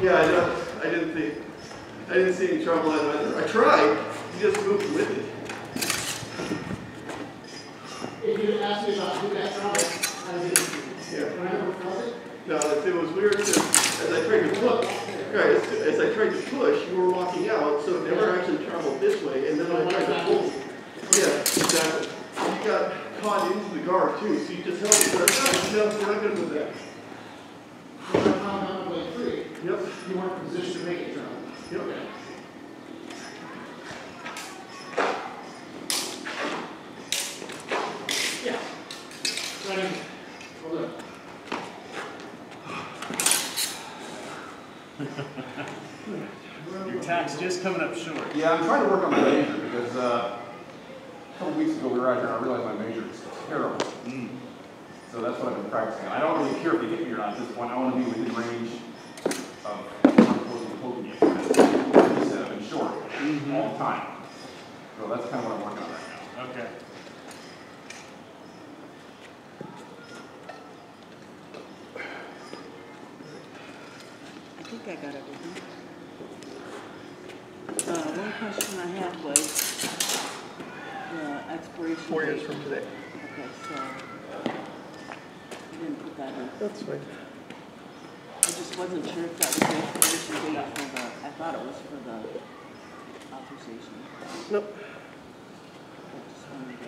Yeah, I I didn't think, I didn't see any trouble. I tried, he just moved with it. If you ask me about who that from, I didn't. Yeah. When I never felt it, No, it it was weird, 'cause as I tried to push, right, as, as I tried to push, you were walking out, so it never actually traveled this way, and then I tried to pull. Yeah, exactly. You got caught into the guard too, so you just held it, like, oh, no, we're not gonna move that. when I found out way free, Yep, you weren't in position to make it travel. yep. Okay. Yeah. Running, hold on. Your tax just coming up short. Yeah, I'm trying to work on my measure because, uh, a couple weeks ago we were out here and I realized my measure is terrible. Mm. So that's what I've been practicing. I don't really care if they hit me or not at this point. I want to be within range of opposing poking you. Like you said, I've been short all the time. So that's kind of what I'm working on right now. Okay. I think I got everything. Uh, one question I had was the expiration Four years date. from today. Okay, so, I didn't put that in. That's fine. I just wasn't sure if that was the expiration date for the, I thought it was for the authorization. Nope. I just wanted to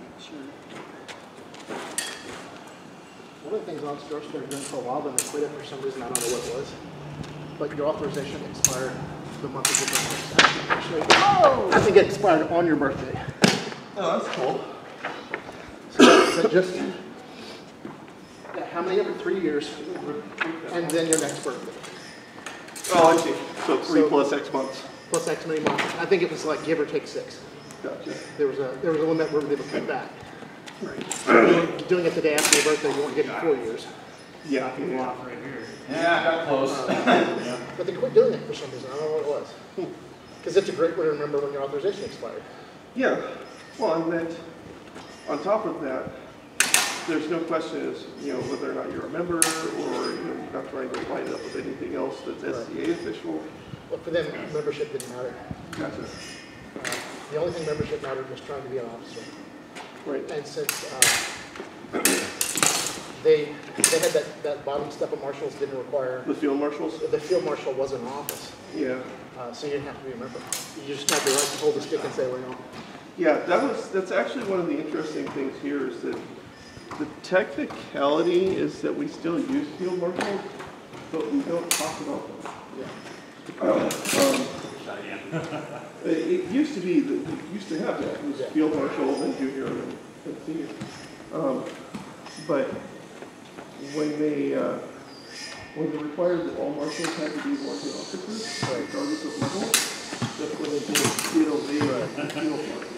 make sure. One of the things Lance George started doing for a while, then they quit it for some reason, I don't know what it was. But your authorization expired the month of birthday. Actually, I think it expired on your birthday. Oh, that's cool. So that just, how many every three years, and then your next birthday, Oh, I see. So three So- plus X months. plus X many months. I think it was like give or take six. Gotcha. There was a, there was a limit where they would cut back. Right. Doing it the day after your birthday, you weren't getting four years. Yeah. Off right here. Yeah, got close. Uh, but they quit doing it for some reason, I don't know what it was. Hmm. Because it's a great way to remember when your authorization expired. Yeah, well, and then, on top of that, there's no question as, you know, whether or not you're a member, or, you know, you're not trying to line up with anything else that's SCA official. But for them, membership didn't matter. Gotcha. Uh, The only thing membership mattered was trying to be an officer. Right, And since uh, they, they had that, that bottom step of marshals didn't require, the field marshals? the field marshal wasn't in office, Yeah. uh, so you didn't have to be a member. You just had the right to hold the stick and say, well, you know, Yeah, that was, that's actually one of the interesting things here is that the technicality is that we still use field marshals, but we don't talk about them. yeah. Um, It, it used to be, that we used to have that, it was field marshal and junior and senior. Um, But when they, uh, when they required that all marshals had to be working officers, regardless of level, that's when they did field, they, uh, field marshals.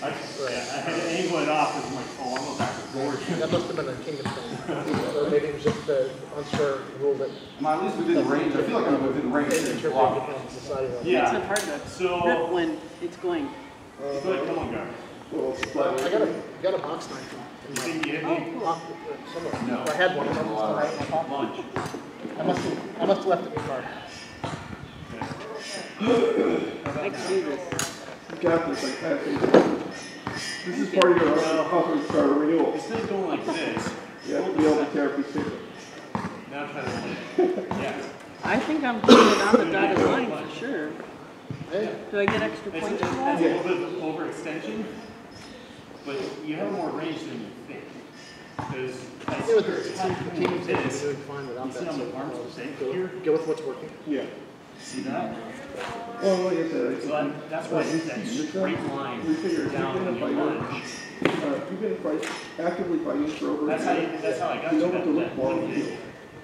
I, yeah, I had to angle it off, because I'm like, oh, I'm going back to board. That must have been a kingdom thing. Or maybe it was just the unsure rule that Am I at least within range? I feel like I'm within range they of the interpreted block. depending on society. Makes it Yeah, hard to So- grip when it's going. go ahead, come on, guys. Well, it's But. I got a, got a box knife You my think you hit Oh, cool. pocket somewhere. No. I had one, I must have right in my pocket. Lunch. I must have, I must have left it in the car. I can do this. Captain, it's like, passing. This is part of your uh, officer star renewal. Instead of going like this, You have to be able to tear up these pictures. now try to, yeah. I think I'm putting it on the dotted line for sure. Hey, Do I get extra It's, points it's for a that? little bit of overextension, but you have more range than you think. Because I yeah, see but your the, attack the coming team is this. doing fine without You that. see on the so arms the same go- here? Go with what's working. Yeah. See that? So that, that's why it's that straight line down when you lunge. Uh, you've been fight, actively fighting for over. That's how, you- that's how I got You to look for on.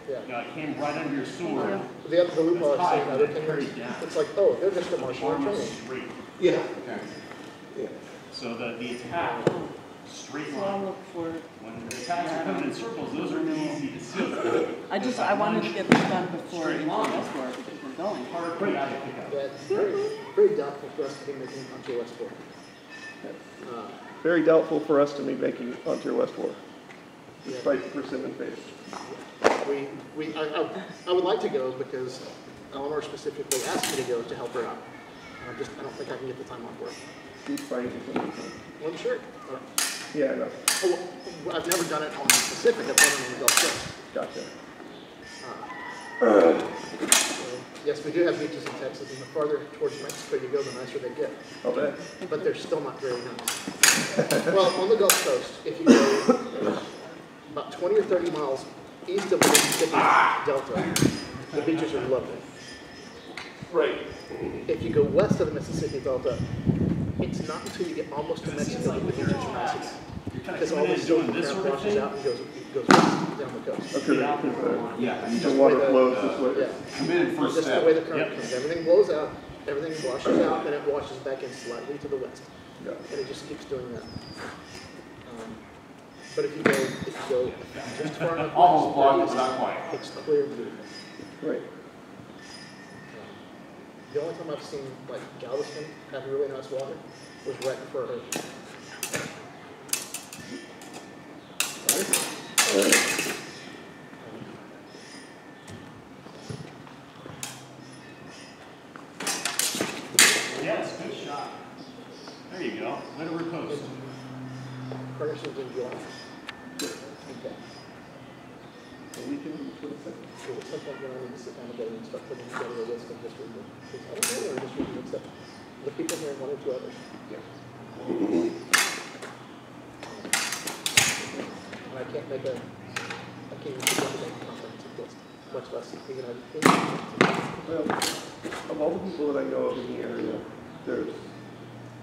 Yeah. You know, it came right under your sword. Other, the I've high, seen but other carries it's like, oh, they're just a martial Arm training. straight. Yeah. Okay. Yeah. So the, the attack, straight line. look for, When the attacks are coming in circles, those are easy to see. I just, I wanted to get this done before Straight line. This war because we're going. Hard for you to pick up. Yeah, it's very, very doubtful for us to be making onto West Fork. Uh, Very doubtful for us to be making An Tir West War, yeah. despite the persimmon face. We, we, I, I, I would like to go because Eleanor specifically asked me to go to help her out. I just, I don't think I can get the time off work. He's fine, he's fine. Well, I'm sure. Uh, Yeah, I know. oh, well, I've never done it on Pacific, I've done it on the Gulf Coast. Gotcha. So, Yes, we do have beaches in Texas, and the farther towards Mexico you go, the nicer they get. I'll bet. But they're still not very nice. Well, on the Gulf Coast, if you go about 20 or 30 miles east of the Mississippi Delta, the beaches are lovely. Right. If you go west of the Mississippi Delta, it's not until you get almost to Mexico that the beaches are nicest. You're kind of Because all coming this doing this crap sort of washes thing. out and goes, goes down the coast. Okay, because the, Yeah, the water flows this way. Yeah. come in first Just the way the current Yep. comes. Everything blows out, everything washes out, and it washes back in slightly to the west. Yeah. And it just keeps doing that. Um, But if you go, if you go just far enough Almost blocked, west, but not quite. it's clear blue. Right. The only time I've seen like Galveston have really nice water was right before her. Yes, good shot. There you go. Let it repost. Furnishings in July. Okay. The weekend for the second. So at some point, we're gonna need to sit down together and start putting together a list of just reading. Because I don't know, or just reading except the people here and one or two others. And I can't make a, I can't even put together a comprehensive list, much less the United Kingdom. Well, of all the people that I know of in the area, there's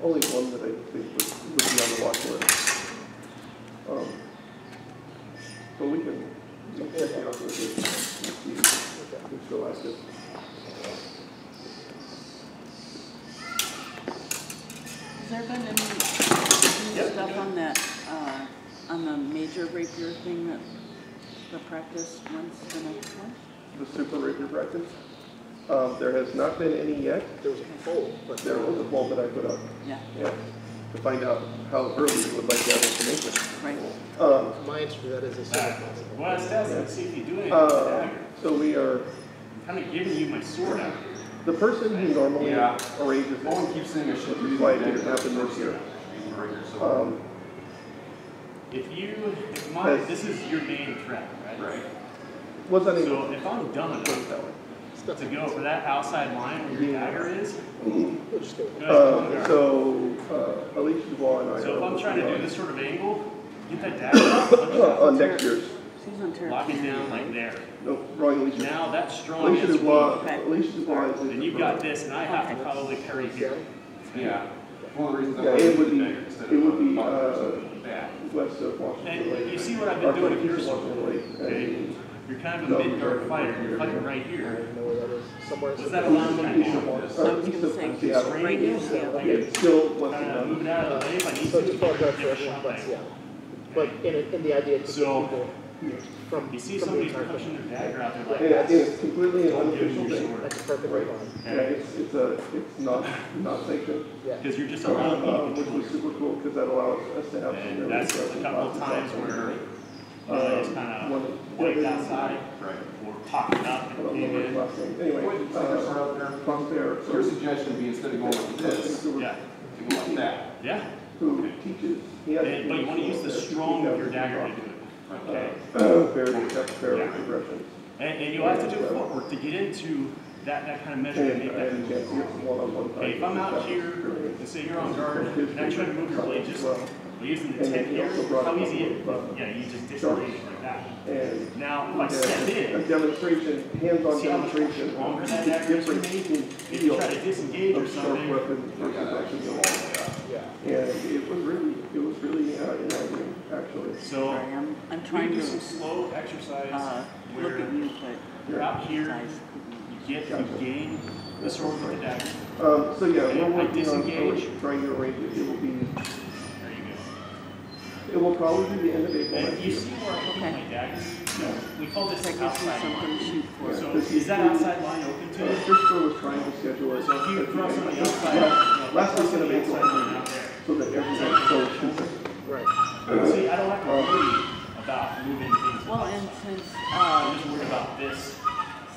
only one that I think would, would be on the watch list. Um, but we can, we can check it out with it, and see Okay. who's still active. Has there been any new stuff on that, on the major rapier thing that the practice, when's the next one? The super rapier practice. Um, there has not been any yet. There was a poll, but There was a poll that I put up, Yeah, yeah, to find out how early you would like to have information. right. Um, my answer to that is as soon as possible. Well, I was testing see if you do anything uh, so we are, I'm kind of giving you my sword out. the person who normally Yeah. arranges No one keeps saying I should Which is use why the it didn't happen this year. step. Using the regular sword. um, If you, if my, this is your main threat, right? Right. was unable So if I'm dumb to put enough it that way. To go for that outside line where your dagger is, We'll just go with good. it. Uh, so, uh, Alicia Dubois and I. So if are I'm trying to do this sort of angle, get that dagger out, punch it On out, on next year's, She's on lock it Tarrant down like there. no, wrong Alicia. Now that's strong Alicia as me. Dubois, Okay. Alicia Dubois is. And you've got this, and I have to probably carry here. Yeah. One of the reasons I Yeah, it would be- it would be, a uh, of that. West of Washington Lake. And you see what I've been doing with your east of sword, Washington Lake. okay? You're kind of a mid-guard fighter, you're fighting right here. don't even know where that is. Somewhere. That allow me to East of do? Wa- I was gonna say, Seattle. right here, I yeah. get Still west kind of of move it out of the way if I need So to. just apologize for everyone, but yeah. But in, in the idea to So- people from, You see from the somebody entire pushing thing. their dagger out there like Yeah, this. it's completely an Don't unofficial thing. sword. That's perfectly Right. fine. Yeah, it's, it's a, it's not, not sanctioned. Yeah. Because you're just Uh, allowing me which was super cool, because that allows us to have some And that's a couple of times outside. where, Uh, uh, it's one kind of- of yeah, wiped they- outside, Right. or popping up I and don't know came what his in. anyway, Wait, fingers are uh, out there. from there, So your suggestion would be instead of going like this, Yeah, to go like that. yeah. who teaches, he has. And, but you want to use the strong of your dagger to do it, okay? Uh, Fair, that's fair Yeah. progression. And, and you'll have to do footwork to get into that, that kind of measure and And make that a chance get one-on-one. Okay, if I'm out here, and say you're on guard, and I try to move your blade just, using the tip here, how easy it, of, uh, yeah, you just disengage like that. And Now, if I step Yeah, a demonstration, hands-on See how much demonstration. longer that the dagger is me? if you try to disengage or something, weapon versus actually a long one. Yeah. It was really, it was really uh, enlightening, actually. so, Sorry, I'm, I'm we trying do to, some slow exercise uh, look where at you, but you're out here, size. you get, you gain the sword with the dagger, Um, so yeah, Okay, we're I working on disengage. trying to arrange it. It will be, there you go. it will probably be the end of April And next you year. see where I put my dagger? We call this that gives me outside something to line. shoot for. So is that outside line open to Uh, you? Christopher was trying to schedule it. So if you at the cross end- on the outside, Last, last cross weekend on of the April, outside line out there. so that everyone's so consistent. Right. See, I don't have to worry about moving things. Well, and since, I'm uh, just worried about this.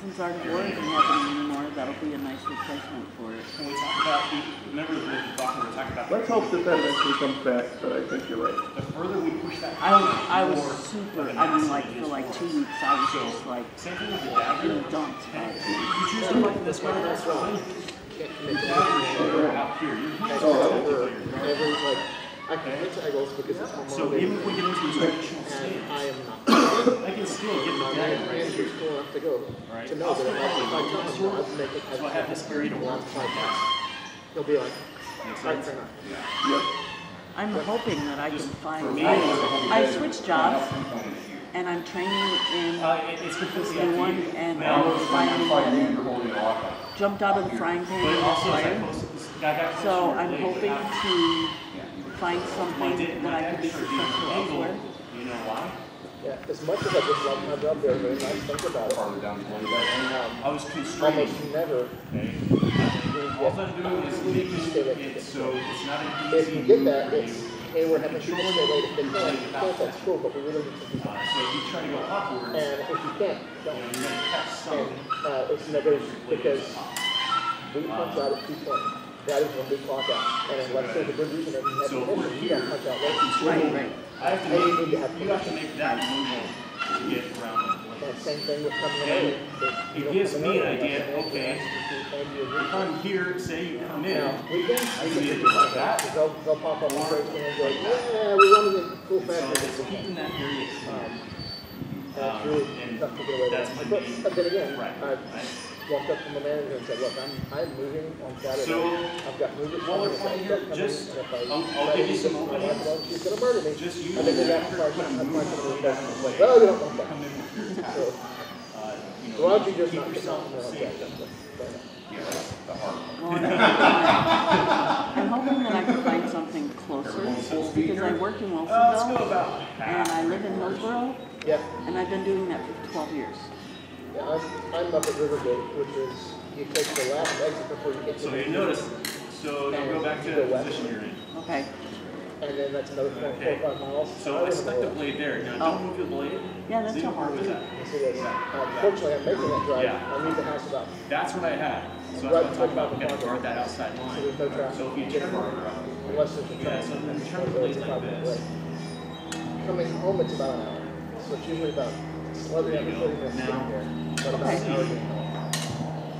since our door isn't happening anymore, that'll be a nice replacement for it. Can we talk about, the remember the block we were talking about? Let's hope that that eventually comes back, but I think you're right. The further we push that. I was, I was more super, I mean, like, for like two weeks, I was So, just like, Same thing with the dagger. a dump. Okay, You choose to play this way, that's fine. Can't commit You're out here, you're here. Every, like, I can commit to Eagles because it's my So even if we get into a traditional And stance, I am not. I can still get My dagger man, right here. cool enough to go, Right. to know that if I if I tell him, I'll make it. So I have this area to work Five with. times. He'll be like, Makes right, sense? fair enough. Yep. I'm hoping that I can find, me, I, it's I switched jobs and I'm training in Uh, it- it's completely up the to one and Now, I'm finding that You're holding it off. jumped out of the frying pan But and also, as I fired. posted this, I got. So I'm hoping but I- to find something da- that I can be dagger started being successful angled, elsewhere. you know why? Yeah, as much as I just love my job, there are very nice things about it. Farther down toward that. Um, I was constrained, almost never okay? you All I'm doing is making it so it's not an if easy you get move that, for it's, you. hey, we're having people stay late if they can. Of course, that's cool, but we really need to do Uh, so if you try to go upwards, And if you can't, you don't. know, you're And, uh, it's never, because we punch out at two twenty. That is when we clock out. And unless there's a good reason that we have So to if we're miss it, you punch out. Right, right. I have to you make, have you have to make that movement to get around the And same thing with coming in it you gives me an idea, that's okay, answer, and you agree. If I'm here, say you come in, I we can either like that, that. They'll, they'll pop up on Facebook and go, yeah, we're running it full so factory this it's keeping that area Um, Um, really and tough to get away that's with. my But, but then again, Right, I right. walked up to my manager and said, look, I'm, I'm moving on Saturday. So, I've got movers while we're playing here, just- I I'll- I'll give you some get to openings. she's gonna murder me. Just use I think they your I put a I'm move gonna on move the that. Like, blade. you don't want that. Come in with your attack. So, Uh, you know, so you keep not yourself something else safe. like that? Fair enough. Yeah, that's the hard one. Well, I'm hoping- that I can find something closer because I work in Uh, let's go Wilsonville about and. I live in Hillsboro Yeah, and I've been doing that for twelve years. yeah, I'm, I'm up at Rivergate, which is, you take the last exit before you get to So the. you notice, so you go back to the position you're in. Okay, And then that's another four, four, or five miles. So I stuck the blade there. Now Oh. don't move the blade. Yeah, that's See how not hard was that? Yes, it is. Uh, Fortunately, I'm making that drive. Yeah. I leave the house about, That's what I had. So Right that's what I'm talking about. We five gotta guard that outside so line. there's no traffic. So if you turn farther up, Unless there's a Yeah, traffic. so then turn the So blades it's a like five-minute this. break. Coming home, it's about an hour. So it's usually about slightly under thirty minutes Now- getting there, but about Okay. an hour getting home.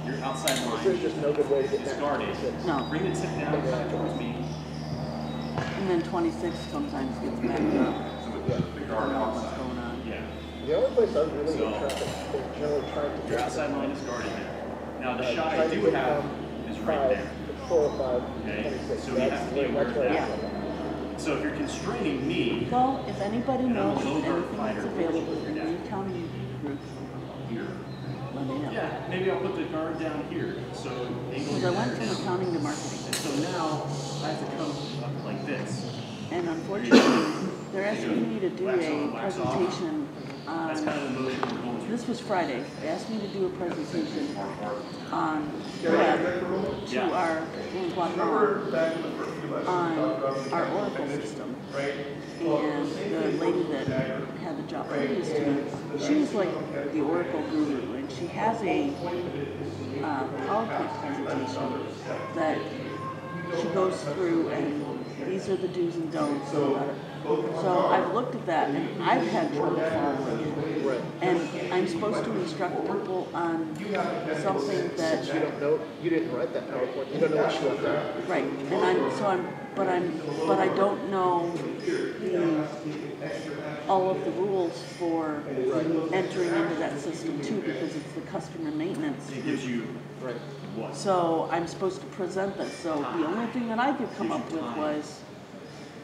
your outside There's line just no good way to get is back. guarded. to six. no. Bring the tip down kind of towards me. And then twenty-six sometimes gets back up. The, the guard What's going on? Yeah. The only place I really So- get traffic is generally trying to Your get. outside line is guarded now. Now the uh, shot I do have is right five there. Four or five, Okay, twenty-six. so we That's have to be aware of that. feel like- So if you're constraining me So if anybody And I'm a knows low guard anything fighter, that's which available is in your the dad. county group, here, let me know. Yeah, maybe I'll put the guard down here. So angle Because I went from accounting to marketing. And so now I have to come up like this. And unfortunately, they're asking me to do a presentation That's kind of on, the motion we're going through. this was Friday. They asked me to do a presentation on web to Yeah. our in Guatemala on our Oracle system. And the lady that had the job previous to me, she was like the Oracle guru, and she has a uh, PowerPoint presentation that she goes through, and these are the do's and don'ts. So I've looked at that, and I've had trouble following it. Right. And I'm supposed to instruct people on something that You don't know, you didn't write that PowerPoint, you don't know what she left out. Right, and I'm, so I'm, but I'm, but I don't know the, all of the rules for entering into that system too, because it's the customer maintenance. It gives you Right. what? So I'm supposed to present this, so the only thing that I could come up with was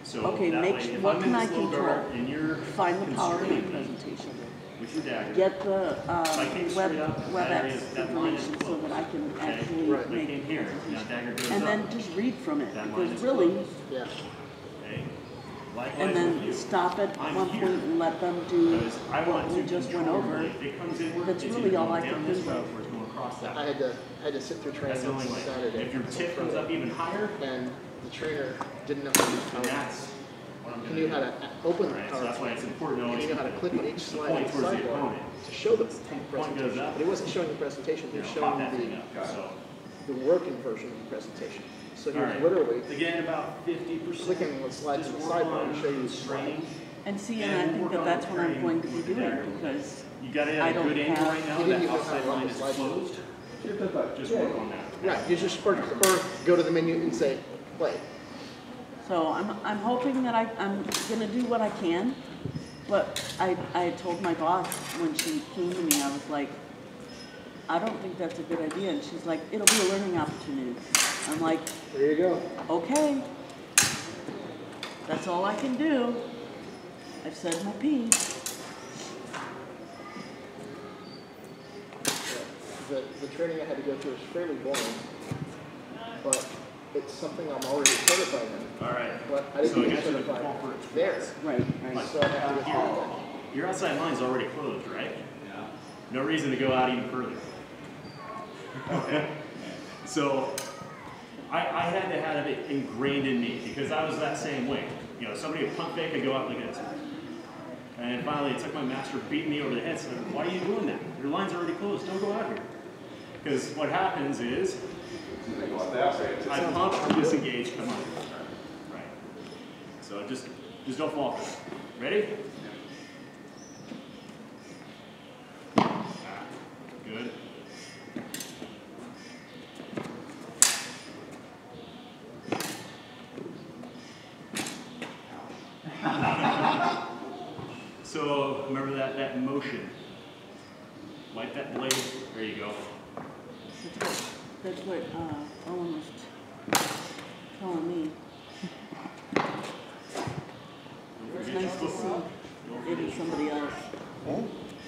So Okay, that make way, if what I'm can I this low control? guard and you're find the constraining PowerPoint me presentation, with your dagger, get the, If I um, came web, straight up, that area- WebEx that line is information so closed. that I can okay? actually Right. I make, came here, now dagger goes and up. then just read from it, That line because is really, closed. Yeah. Okay. Likewise And then stop at one point and let them do Because what we just went over. it. If it comes inward, That's really all I can down this think of. or it's going across that. I had to, I had to sit through training That's the on only. Saturday. If your tip comes up even higher, And the trainer didn't know how to use then PowerPoint. that's what I'm Can gonna you do. know how to open the Right, so power that's why it's important to And always. you know how to click on each slide point on the towards the sidebar opponent. to show the Point presentation. But it wasn't showing the presentation, You it was know, showing that the, so. the working version of the presentation. So All right. literally Again, about fifty percent. clicking on the slide to the sidebar to show you the slide. And see, and I think that that's what I'm going to be doing because You gotta I have a good angle have- right now, that even outside line is slide. closed. Just work on that. Right, you just, or, or go to the menu and say, play. So I'm, I'm hoping that I, I'm gonna do what I can, but I, I told my boss when she came to me, I was like, I don't think that's a good idea, and she's like, it'll be a learning opportunity. I'm like, There you go. okay. That's all I can do. I've said my piece. The, the training I had to go through is fairly boring, but it's something I'm already certified in. All right. But I So didn't I get guess you certified default for it. there, Right, right. so I have to go through Here, that. your outside line's already closed, right? Yeah. No reason to go out even further. So, I, I had to have it ingrained in me because I was that same way. You know, somebody would pump fake, I'd go out like this. And finally, it took my master beating me over the head, said, why are you doing that? Your line's already closed, don't go out here. Because what happens is, I pump, disengage, come on. Right. So just, just don't fall. Ready? Ah, Good. So remember that, that motion. Like that blade, there you go. That's what, that's what, uh, Owen was telling me. It's nice to see it in somebody else.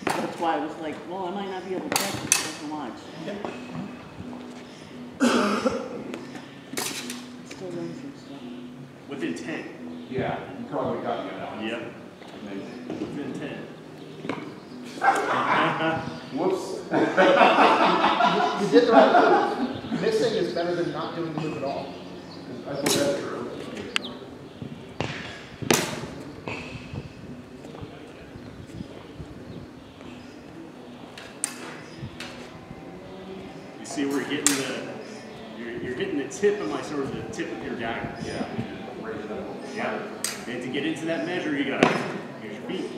That's why I was like, well, I might not be able to practice so much. Still learn some stuff. With intent. Yeah, you probably got me on that one. Yep. With intent. Whoops. You did the right move. Missing is better than not doing the move at all. I think that's true. You see where you're getting the, you're, you're hitting the tip of my sword, the tip of your dagger. Yeah. Raise it up. Yeah. And to get into that measure, you gotta, here's your feet.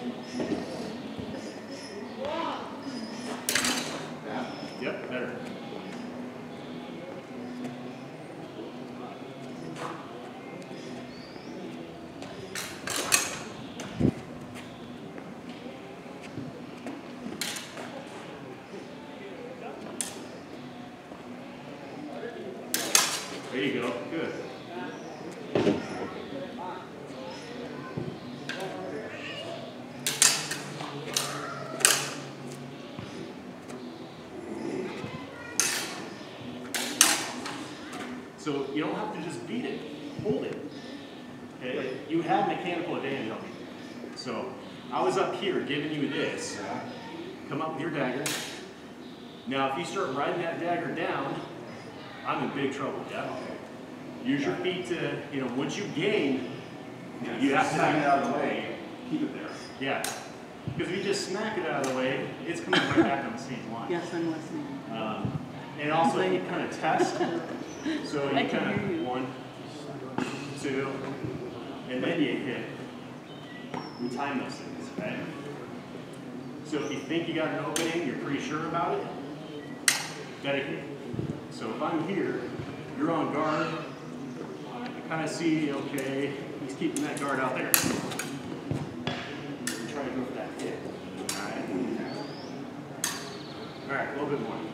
Yep, better. There you go, good. So you don't have to just beat it, hold it. Okay? You have mechanical advantage on me. So I was up here giving you this. Come up with your dagger. Now if you start riding that dagger down, I'm in big trouble, yeah? Use your feet to, you know, once you gain, you have to Smack it out of the way, keep it there. yeah. Because if you just smack it out of the way, it's coming right back on the same line. Yes, I'm listening. Um, and also you kind of test. So you can kind of you. one, two, and then you hit. We time those things, right? So if you think you got an opening, you're pretty sure about it, dedicate. So if I'm here, you're on guard. I kind of see, okay, he's keeping that guard out there. Try to go for that hit. All right. All right, a little bit more.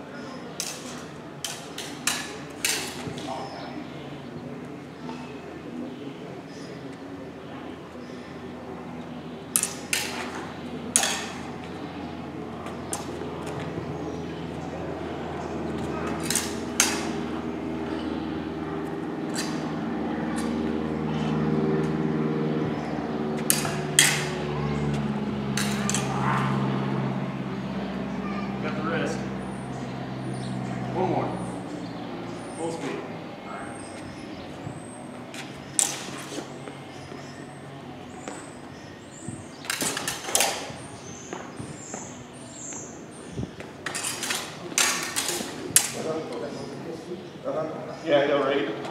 Yeah, I know, right?